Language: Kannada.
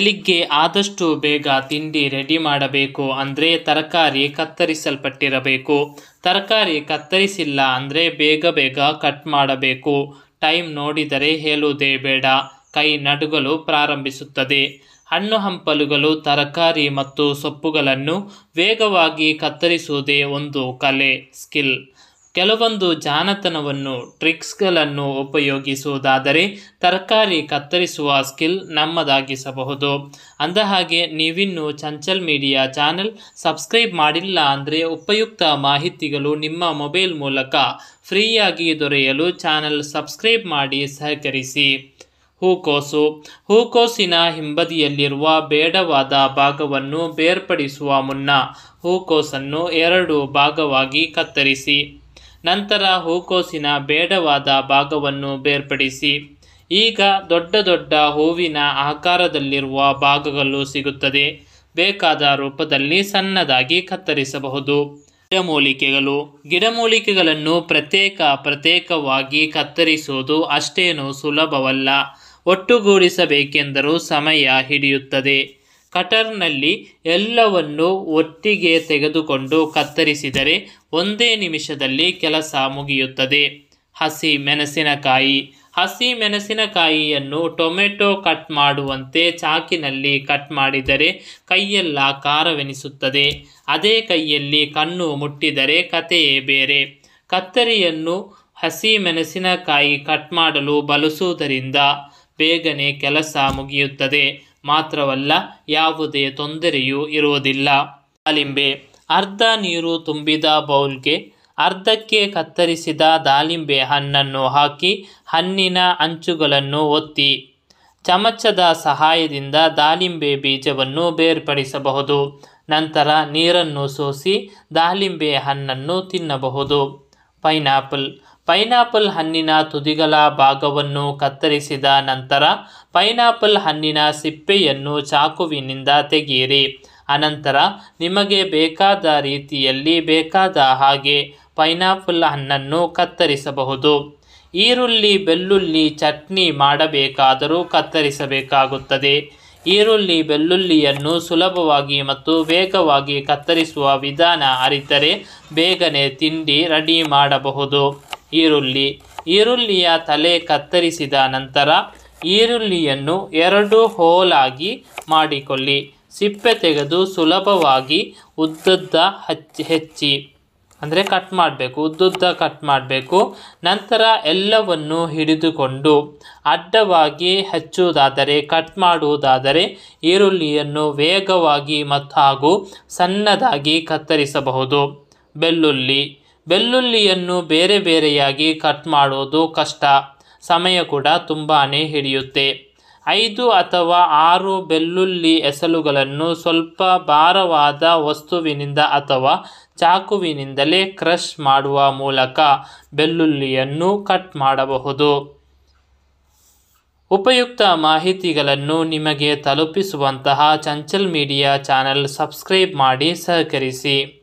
ಬೆಳಿಗ್ಗೆ ಆದಷ್ಟು ಬೇಗ ತಿಂಡಿ ರೆಡಿ ಮಾಡಬೇಕು. ಅಂದರೆ ತರಕಾರಿ ಕತ್ತರಿಸಲ್ಪಟ್ಟಿರಬೇಕು. ತರಕಾರಿ ಕತ್ತರಿಸಿಲ್ಲ ಅಂದರೆ ಬೇಗ ಬೇಗ ಕಟ್ ಮಾಡಬೇಕು. ಟೈಮ್ ನೋಡಿದರೆ ಹೇಳುವುದೇ ಬೇಡ. ಕೈ ನಡುಗಲು ಪ್ರಾರಂಭಿಸುತ್ತದೆ. ಹಣ್ಣು ಹಂಪಲುಗಳು, ತರಕಾರಿ ಮತ್ತು ಸೊಪ್ಪುಗಳನ್ನು ವೇಗವಾಗಿ ಕತ್ತರಿಸುವುದೇ ಒಂದು ಕಲೆ, ಸ್ಕಿಲ್. ಕೆಲವೊಂದು ಜಾಣತನವನ್ನು, ಟ್ರಿಕ್ಸ್ಗಳನ್ನು ಉಪಯೋಗಿಸುವುದಾದರೆ ತರಕಾರಿ ಕತ್ತರಿಸುವ ಸ್ಕಿಲ್ ನಮ್ಮದಾಗಿಸಬಹುದು. ಅಂದಹಾಗೆ, ನೀವಿನ್ನು ಚಂಚಲ್ ಮೀಡಿಯಾ ಚಾನೆಲ್ ಸಬ್ಸ್ಕ್ರೈಬ್ ಮಾಡಿಲ್ಲ ಅಂದರೆ ಉಪಯುಕ್ತ ಮಾಹಿತಿಗಳು ನಿಮ್ಮ ಮೊಬೈಲ್ ಮೂಲಕ ಫ್ರೀಯಾಗಿ ದೊರೆಯಲು ಚಾನೆಲ್ ಸಬ್ಸ್ಕ್ರೈಬ್ ಮಾಡಿ ಸಹಕರಿಸಿ. ಹೂಕೋಸು. ಹೂಕೋಸಿನ ಹಿಂಬದಿಯಲ್ಲಿರುವ ಬೇಡವಾದ ಭಾಗವನ್ನು ಬೇರ್ಪಡಿಸುವ ಮುನ್ನ ಹೂಕೋಸನ್ನು ಎರಡು ಭಾಗವಾಗಿ ಕತ್ತರಿಸಿ. ನಂತರ ಹೂಕೋಸಿನ ಬೇಡವಾದ ಭಾಗವನ್ನು ಬೇರ್ಪಡಿಸಿ, ಈಗ ದೊಡ್ಡ ದೊಡ್ಡ ಹೂವಿನ ಆಕಾರದಲ್ಲಿರುವ ಭಾಗಗಳು ಸಿಗುತ್ತದೆ. ಬೇಕಾದ ರೂಪದಲ್ಲಿ ಸಣ್ಣದಾಗಿ ಕತ್ತರಿಸಬಹುದು. ಗಿಡಮೂಲಿಕೆಗಳು. ಗಿಡಮೂಲಿಕೆಗಳನ್ನು ಪ್ರತ್ಯೇಕ ಪ್ರತ್ಯೇಕವಾಗಿ ಕತ್ತರಿಸುವುದು ಅಷ್ಟೇನು ಸುಲಭವಲ್ಲ. ಒಟ್ಟುಗೂಡಿಸಬೇಕೆಂದರೂ ಸಮಯ ಹಿಡಿಯುತ್ತದೆ. ಕಟರ್ನಲ್ಲಿ ಎಲ್ಲವನ್ನು ಒಟ್ಟಿಗೆ ತೆಗೆದುಕೊಂಡು ಕತ್ತರಿಸಿದರೆ ಒಂದೇ ನಿಮಿಷದಲ್ಲಿ ಕೆಲಸ ಮುಗಿಯುತ್ತದೆ. ಹಸಿ ಮೆಣಸಿನಕಾಯಿ. ಹಸಿ ಮೆಣಸಿನಕಾಯಿಯನ್ನು ಟೊಮೆಟೊ ಕಟ್ ಮಾಡುವಂತೆ ಚಾಕಿನಲ್ಲಿ ಕಟ್ ಮಾಡಿದರೆ ಕೈಯೆಲ್ಲ ಖಾರವೆನಿಸುತ್ತದೆ. ಅದೇ ಕೈಯಲ್ಲಿ ಕಣ್ಣು ಮುಟ್ಟಿದರೆ ಕಥೆಯೇ ಬೇರೆ. ಕತ್ತರಿಯನ್ನು ಹಸಿ ಮೆಣಸಿನಕಾಯಿ ಕಟ್ ಮಾಡಲು ಬಳಸುವುದರಿಂದ ಬೇಗನೆ ಕೆಲಸ ಮುಗಿಯುತ್ತದೆ. ಮಾತ್ರವಲ್ಲ ಯಾವುದೇ ತೊಂದರೆಯೂ ಇರುವುದಿಲ್ಲ. ದಾಳಿಂಬೆ ಅರ್ಧ ನೀರು ತುಂಬಿದ ಬೌಲ್ಗೆ ಅರ್ಧಕ್ಕೆ ಕತ್ತರಿಸಿದ ದಾಳಿಂಬೆ ಹಣ್ಣನ್ನು ಹಾಕಿ ಹಣ್ಣಿನ ಅಂಚುಗಳನ್ನು ಒತ್ತಿ, ಚಮಚದ ಸಹಾಯದಿಂದ ದಾಳಿಂಬೆ ಬೀಜವನ್ನು ಬೇರ್ಪಡಿಸಬಹುದು. ನಂತರ ನೀರನ್ನು ಸೋಸಿ ದಾಳಿಂಬೆ ಹಣ್ಣನ್ನು ತಿನ್ನಬಹುದು. ಪೈನಾಪಲ್. ಪೈನಾಪಲ್ ಹಣ್ಣಿನ ತುದಿಗಳ ಭಾಗವನ್ನು ಕತ್ತರಿಸಿದ ನಂತರ ಪೈನಾಪಲ್ ಹಣ್ಣಿನ ಸಿಪ್ಪೆಯನ್ನು ಚಾಕುವಿನಿಂದ ತೆಗೆಯಿರಿ. ಅನಂತರ ನಿಮಗೆ ಬೇಕಾದ ರೀತಿಯಲ್ಲಿ ಬೇಕಾದ ಹಾಗೆ ಪೈನಾಪಲ್ ಹಣ್ಣನ್ನು ಕತ್ತರಿಸಬಹುದು. ಈರುಳ್ಳಿ, ಬೆಳ್ಳುಳ್ಳಿ, ಚಟ್ನಿ ಮಾಡಬೇಕಾದರೂ ಕತ್ತರಿಸಬೇಕಾಗುತ್ತದೆ. ಈರುಳ್ಳಿ, ಬೆಳ್ಳುಳ್ಳಿಯನ್ನು ಸುಲಭವಾಗಿ ಮತ್ತು ವೇಗವಾಗಿ ಕತ್ತರಿಸುವ ವಿಧಾನ ಅರಿತರೆ ಬೇಗನೆ ತಿಂಡಿ ರೆಡಿ ಮಾಡಬಹುದು. ಈರುಳ್ಳಿ. ಈರುಳ್ಳಿಯ ತಲೆ ಕತ್ತರಿಸಿದ ನಂತರ ಈರುಳ್ಳಿಯನ್ನು ಎರಡು ಹೋಲಾಗಿ ಮಾಡಿಕೊಳ್ಳಿ. ಸಿಪ್ಪೆ ತೆಗೆದು ಸುಲಭವಾಗಿ ಉದ್ದದ್ದ ಹಚ್ಚಿ, ಹೆಚ್ಚಿ. ಅಂದರೆ ಕಟ್ ಮಾಡಬೇಕು, ಉದ್ದುದ್ದ ಕಟ್ ಮಾಡಬೇಕು. ನಂತರ ಎಲ್ಲವನ್ನು ಹಿಡಿದುಕೊಂಡು ಅಡ್ಡವಾಗಿ ಹಚ್ಚುವುದಾದರೆ ಕಟ್ ಮಾಡುವುದಾದರೆ ಈರುಳ್ಳಿಯನ್ನು ವೇಗವಾಗಿ ಮತ್ತು ಹಾಗೂ ಸಣ್ಣದಾಗಿ ಕತ್ತರಿಸಬಹುದು. ಬೆಳ್ಳುಳ್ಳಿ. ಬೆಳ್ಳುಳ್ಳಿಯನ್ನು ಬೇರೆ ಬೇರೆಯಾಗಿ ಕಟ್ ಮಾಡುವುದು ಕಷ್ಟ. ಸಮಯ ಕೂಡ ತುಂಬಾ ಹಿಡಿಯುತ್ತೆ. ಐದು ಅಥವಾ ಆರು ಬೆಳ್ಳುಳ್ಳಿ ಎಸಳುಗಳನ್ನು ಸ್ವಲ್ಪ ಭಾರವಾದ ವಸ್ತುವಿನಿಂದ ಅಥವಾ ಚಾಕುವಿನಿಂದಲೇ ಕ್ರಷ್ ಮಾಡುವ ಮೂಲಕ ಬೆಳ್ಳುಳ್ಳಿಯನ್ನು ಕಟ್ ಮಾಡಬಹುದು. ಉಪಯುಕ್ತ ಮಾಹಿತಿಗಳನ್ನು ನಿಮಗೆ ತಲುಪಿಸುವಂತಹ ಚಂಚಲ್ ಮೀಡಿಯಾ ಚಾನೆಲ್ ಸಬ್ಸ್ಕ್ರೈಬ್ ಮಾಡಿ ಸಹಕರಿಸಿ.